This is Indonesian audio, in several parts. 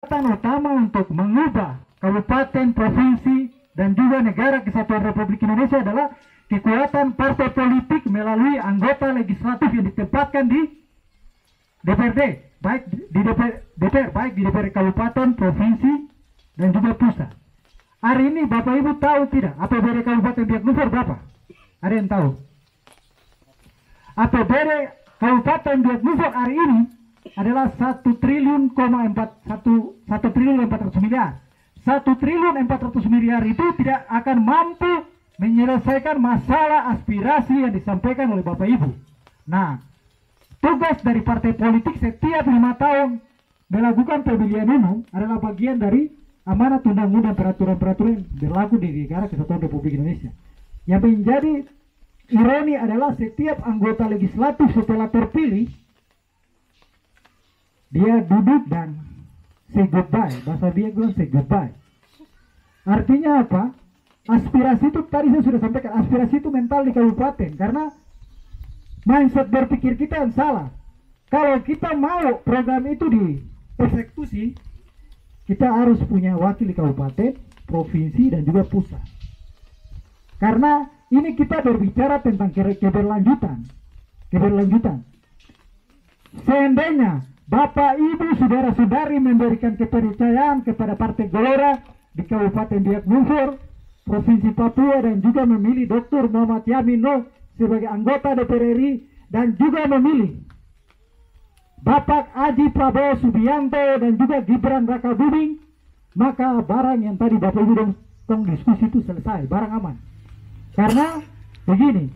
kekuatan utama untuk mengubah kabupaten, provinsi, dan juga negara kesatuan Republik Indonesia adalah kekuatan partai politik melalui anggota legislatif yang ditempatkan di DPRD, baik di DPR, DPR baik di DPR kabupaten, provinsi, dan juga pusat. Hari ini Bapak Ibu tahu tidak APBD Kabupaten Biak Numfor berapa? Ada yang tahu? APBD Kabupaten Biak Numfor hari ini adalah satu triliun koma empat satu satu triliun empat ratus miliar. Satu triliun empat ratus miliar itu tidak akan mampu menyelesaikan masalah aspirasi yang disampaikan oleh Bapak Ibu. Nah, tugas dari partai politik setiap lima tahun melakukan pemilihan umum adalah bagian dari amanat undang-undang peraturan-peraturan berlaku di negara kesatuan Republik Indonesia. Yang menjadi ironi adalah setiap anggota legislatif setelah terpilih dia duduk dan say goodbye. Bahasa dia bilang say goodbye. Artinya apa? Aspirasi itu tadi saya sudah sampaikan, aspirasi itu mental di kabupaten karena mindset berpikir kita yang salah. Kalau kita mau program itu dieksekusi, kita harus punya wakil di kabupaten, provinsi, dan juga pusat. Karena ini kita berbicara tentang keberlanjutan. Keberlanjutan. Seandainya Bapak, Ibu, Saudara-saudari memberikan kepercayaan kepada Partai Gelora di Kabupaten Biak Numfor, Provinsi Papua dan juga memilih Dr. Muhammad Yamin Noh sebagai anggota DPR RI dan juga memilih Bapak Aji Prabowo Subianto dan juga Gibran Raka Buming maka barang yang tadi Bapak Ibu dong diskusi itu selesai, barang aman. Karena begini,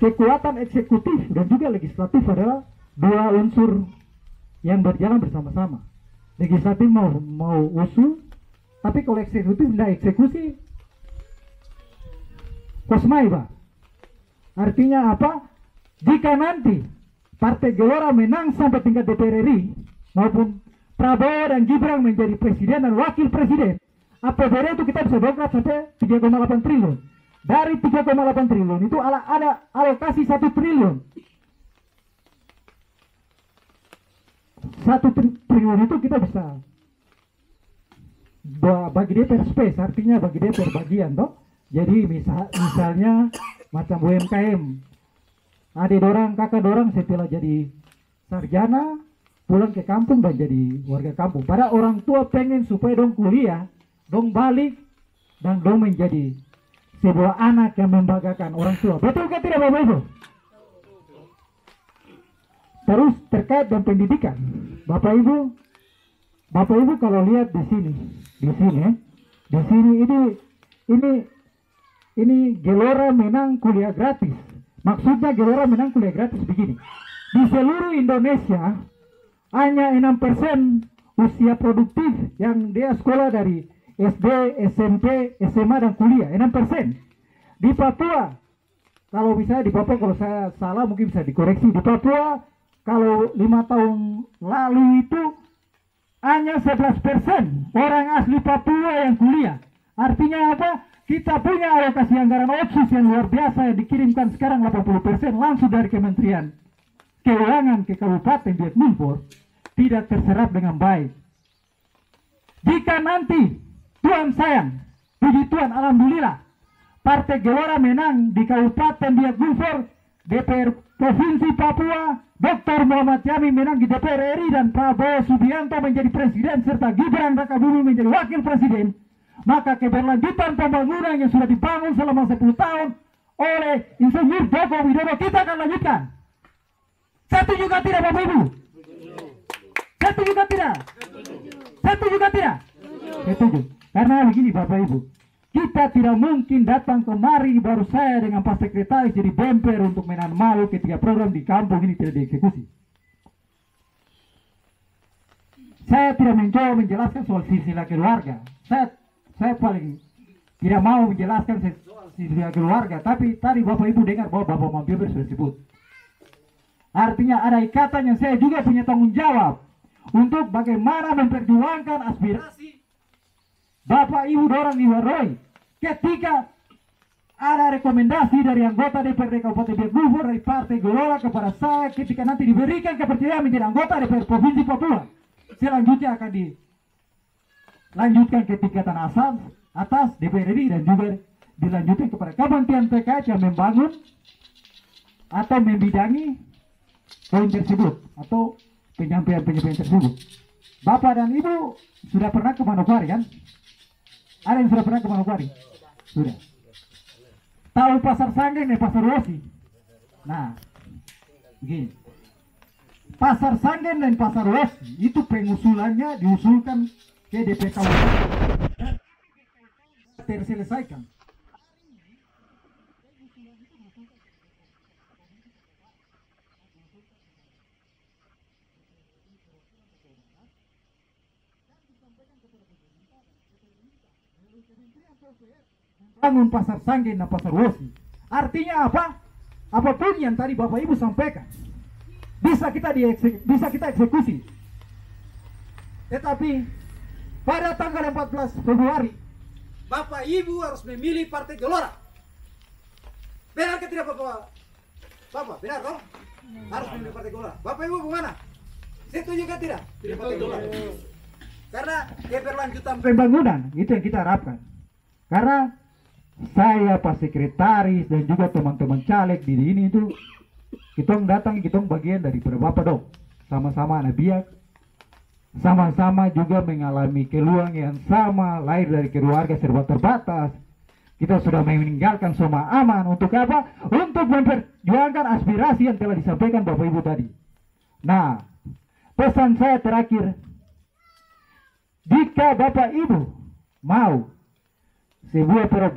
kekuatan eksekutif dan juga legislatif adalah dua unsur yang berjalan bersama-sama. Legislatif mau mau usul, tapi kalau eksekutif tidak eksekusi, kosmai pak. Artinya apa? Jika nanti Partai Gelora menang sampai tingkat DPR RI maupun Prabowo dan Gibran menjadi presiden dan wakil presiden, APBD itu kita bisa dongkrak sampai 3,8 triliun. Dari 3,8 triliun itu ada alokasi 1 triliun satu triliun itu kita bisa bagi DPR space artinya bagi DPR bagian toh. Jadi misal, misalnya macam UMKM adik dorang kakak dorang setelah jadi sarjana pulang ke kampung dan jadi warga kampung. Pada orang tua pengen supaya dong kuliah dong balik dan dong menjadi sebuah anak yang membanggakan orang tua. Betul kan tidak bapak ibu Terus terkait dengan pendidikan, Bapak Ibu, Bapak Ibu kalau lihat di sini, di sini, ya, di sini ini ini ini Gelora menang kuliah gratis. Maksudnya Gelora menang kuliah gratis begini. Di seluruh Indonesia hanya enam persen usia produktif yang dia sekolah dari SD, SMP, SMA dan kuliah, enam persen. Di Papua, kalau bisa di Papua kalau saya salah mungkin bisa dikoreksi. Di Papua kalau lima tahun lalu itu hanya 11 persen orang asli Papua yang kuliah. Artinya apa? Kita punya alokasi anggaran otsus yang luar biasa yang dikirimkan sekarang 80 persen langsung dari Kementerian Keuangan ke Kabupaten Biak Numfor tidak terserap dengan baik. Jika nanti Tuhan sayang, puji Tuhan, Alhamdulillah, Partai Gelora menang di Kabupaten Biak Numfor, DPR Provinsi Papua, Dr. Muhammad Yami menang di DPR RI dan Prabowo Subianto menjadi presiden serta Gibran Raka Bumi menjadi wakil presiden, maka keberlanjutan pembangunan yang sudah dibangun selama 10 tahun oleh Insinyur Joko Widodo kita akan lanjutkan. Satu juga tidak Bapak Ibu? Satu juga tidak? Satu juga tidak? Setuju. Karena begini Bapak Ibu, kita tidak mungkin datang kemari baru saya dengan Pak Sekretaris jadi bemper untuk menahan malu ketika program di kampung ini tidak dieksekusi. Saya tidak mencoba menjelaskan soal silsilah keluarga. Saya saya paling tidak mau menjelaskan soal silsilah keluarga. Tapi tadi Bapak Ibu dengar bahwa Bapak Mampir sudah sebut. Artinya ada ikatan yang saya juga punya tanggung jawab untuk bagaimana memperjuangkan aspirasi Bapak Ibu dorang Roy ketika ada rekomendasi dari anggota DPRD Kabupaten Bogor dari Partai Gelora kepada saya ketika nanti diberikan kepercayaan menjadi anggota DPR Provinsi Papua. selanjutnya akan dilanjutkan ke tingkatan asal atas DPR RI dan juga dilanjutkan kepada Kementerian TKS yang membangun atau membidangi poin tersebut atau penyampaian-penyampaian tersebut. Bapak dan Ibu sudah pernah ke Manokwari kan? Ada yang sudah pernah ke Manokwari? Sudah. Tahu pasar Sanggen dan pasar Wosi? Nah, begini. Pasar Sanggen dan pasar Wosi itu pengusulannya diusulkan ke DPK terselesaikan. Bangun pasar Sanggen dan pasar Wosi. Artinya apa? Apa pun yang tadi Bapak Ibu sampaikan bisa kita dieksek, bisa kita eksekusi. Tetapi pada tanggal 14 Februari Bapak Ibu harus memilih Partai Gelora. Benar ke tidak Bapak? Bapak, benar dong? Harus memilih Partai Gelora. Bapak Ibu bagaimana? Setuju kan tidak? Tidak Partai Gelora. Karena keberlanjutan pembangunan itu yang kita harapkan. Karena saya Pak Sekretaris dan juga teman-teman caleg di sini itu kita datang kita bagian dari Bapak dong sama-sama anak biak sama-sama juga mengalami keluhan yang sama lahir dari keluarga serba terbatas kita sudah meninggalkan semua aman untuk apa? Untuk memperjuangkan aspirasi yang telah disampaikan Bapak Ibu tadi. Nah, pesan saya terakhir, jika Bapak Ibu mau sebuah program